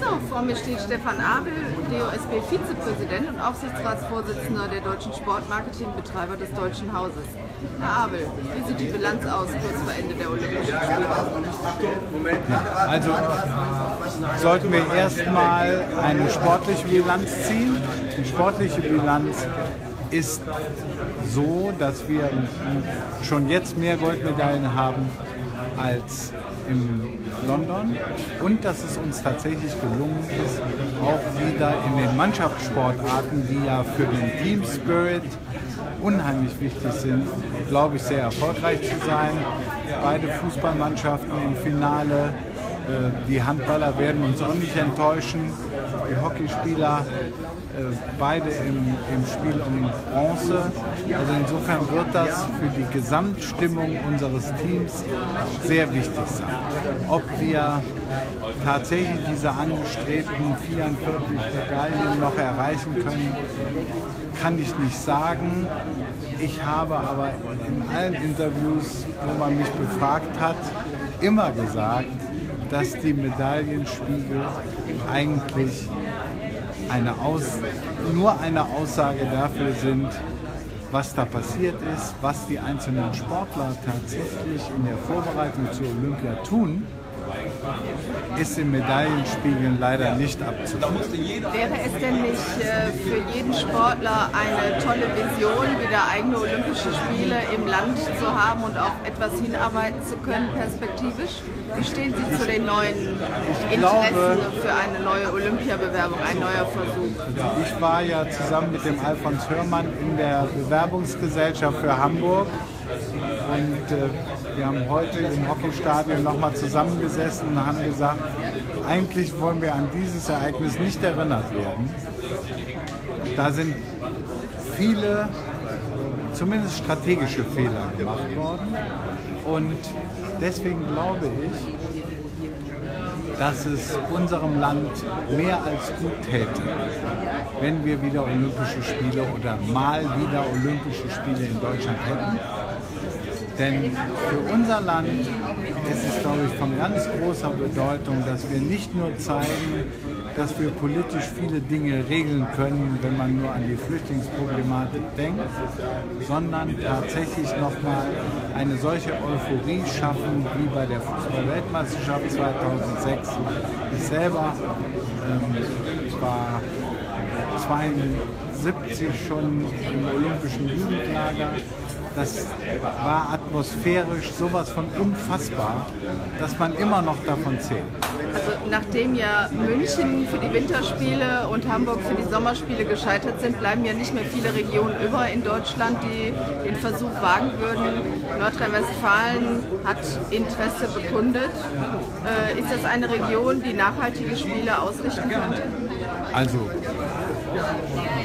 So, vor mir steht Stefan Abel, DOSB-Vizepräsident und Aufsichtsratsvorsitzender der deutschen Sportmarketingbetreiber des Deutschen Hauses. Herr Abel, wie sieht die Bilanz aus kurz vor Ende der Olympischen Spiele? Also sollten wir erstmal eine sportliche Bilanz ziehen. Die sportliche Bilanz ist so, dass wir schon jetzt mehr Goldmedaillen haben als in London und dass es uns tatsächlich gelungen ist, auch wieder in den Mannschaftssportarten, die ja für den Team Spirit unheimlich wichtig sind, glaube ich, sehr erfolgreich zu sein. Beide Fußballmannschaften im Finale, die Handballer werden uns auch nicht enttäuschen, die Hockeyspieler äh, beide im, im Spiel um Bronze. Also insofern wird das für die Gesamtstimmung unseres Teams sehr wichtig sein. Ob wir tatsächlich diese angestrebten 44 Medaillen noch erreichen können, kann ich nicht sagen. Ich habe aber in allen Interviews, wo man mich befragt hat, immer gesagt, dass die Medaillenspiegel eigentlich eine Aus, nur eine Aussage dafür sind, was da passiert ist, was die einzelnen Sportler tatsächlich in der Vorbereitung zur Olympia tun ist im Medaillenspiegeln leider nicht abzusehen. Wäre es denn nicht äh, für jeden Sportler eine tolle Vision, wieder eigene Olympische Spiele im Land zu haben und auf etwas hinarbeiten zu können, perspektivisch? Wie stehen Sie zu den neuen Interessen für eine neue Olympiabewerbung, ein neuer Versuch? Ich war ja zusammen mit dem Alfons Hörmann in der Bewerbungsgesellschaft für Hamburg und äh, wir haben heute im Hockeystadion nochmal zusammengesessen und haben gesagt, eigentlich wollen wir an dieses Ereignis nicht erinnert werden. Da sind viele, zumindest strategische Fehler gemacht worden. Und deswegen glaube ich, dass es unserem Land mehr als gut täte, wenn wir wieder Olympische Spiele oder mal wieder Olympische Spiele in Deutschland hätten. Denn für unser Land ist es, glaube ich, von ganz großer Bedeutung, dass wir nicht nur zeigen, dass wir politisch viele Dinge regeln können, wenn man nur an die Flüchtlingsproblematik denkt, sondern tatsächlich nochmal eine solche Euphorie schaffen wie bei der Fußball-Weltmeisterschaft 2006. Ich selber ähm, war 72 schon im Olympischen Jugendlager das war atmosphärisch sowas von unfassbar, dass man immer noch davon zählt. Also nachdem ja München für die Winterspiele und Hamburg für die Sommerspiele gescheitert sind, bleiben ja nicht mehr viele Regionen über in Deutschland, die den Versuch wagen würden. Nordrhein-Westfalen hat Interesse bekundet. Äh, ist das eine Region, die nachhaltige Spiele ausrichten könnte? Also,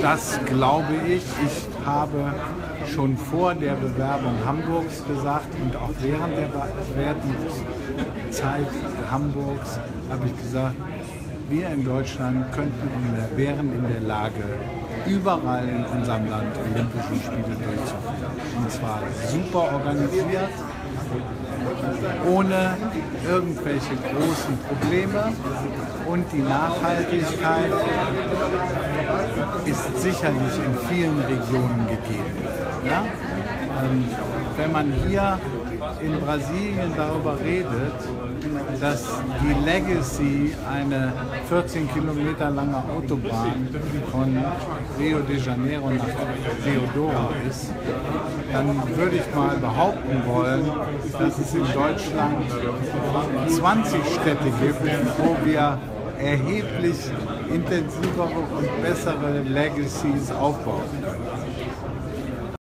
das glaube ich. Ich habe schon vor der Bewerbung Hamburgs gesagt und auch während der Bewerbungszeit Hamburgs habe ich gesagt, wir in Deutschland könnten in der, wären in der Lage, überall in unserem Land Olympische Spiele durchzuführen. Und zwar super organisiert, ohne irgendwelche großen Probleme. Und die Nachhaltigkeit ist sicherlich in vielen Regionen gegeben. Ja? Ähm, wenn man hier in Brasilien darüber redet, dass die Legacy eine 14 Kilometer lange Autobahn von Rio de Janeiro nach Deodoro ist, dann würde ich mal behaupten wollen, dass es in Deutschland 20 Städte gibt, wo wir erheblich intensivere und bessere Legacies aufbauen können.